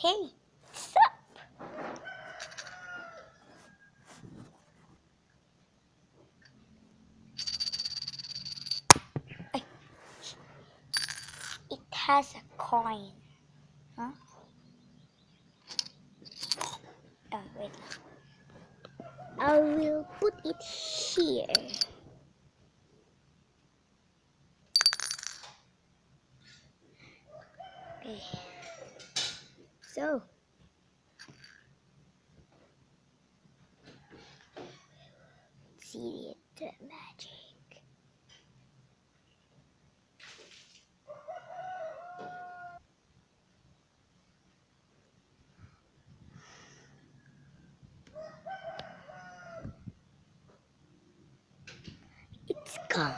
Hey, what's up? It has a coin. Huh? Oh, wait. I will put it here. Okay. So, see the magic. It's gone.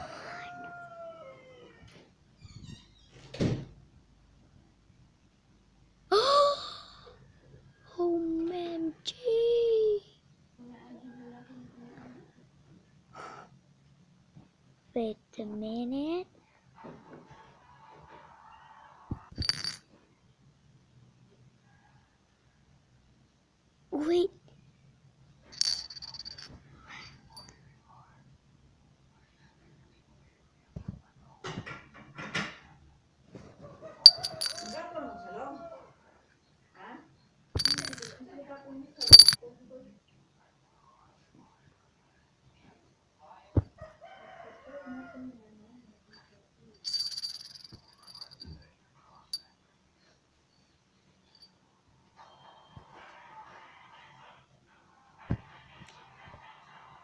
OMG! Wait a minute. Wait.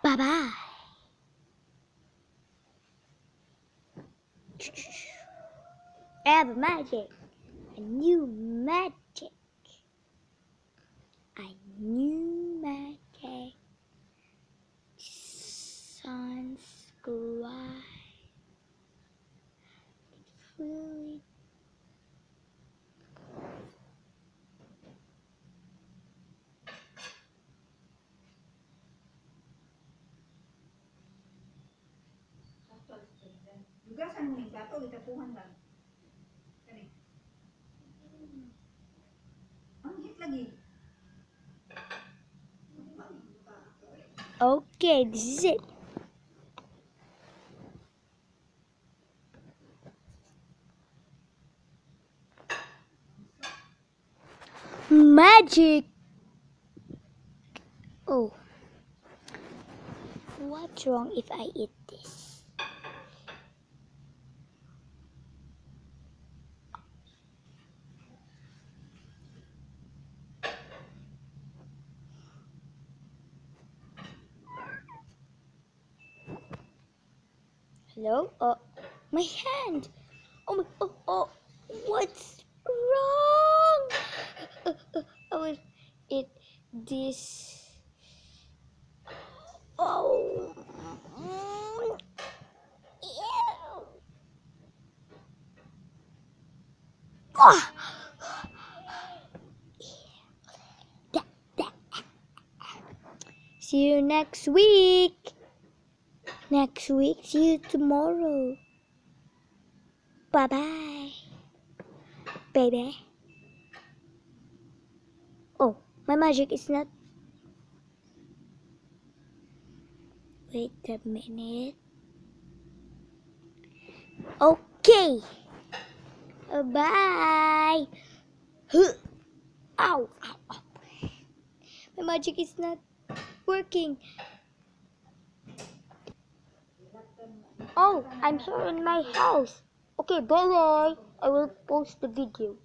Bye bye. I have a magic. A new magic. A new magic. Sun sky. Mo yung itapuhan lang. Kani. Ang hit lagi. Okay, this is it. Magic. Oh. What's wrong if I eat this? Hello? Oh, my hand. Oh my. Oh, oh. What's wrong? Uh, uh, I will eat this. Oh. Mm. Ah. See you next week. Next week. See you tomorrow. Bye bye. Baby. Oh, my magic is not. Wait a minute. Okay. Bye. Huh. Ow, ow, ow. My magic is not working. Oh, I'm here in my house. Okay, bye bye. I will post the video.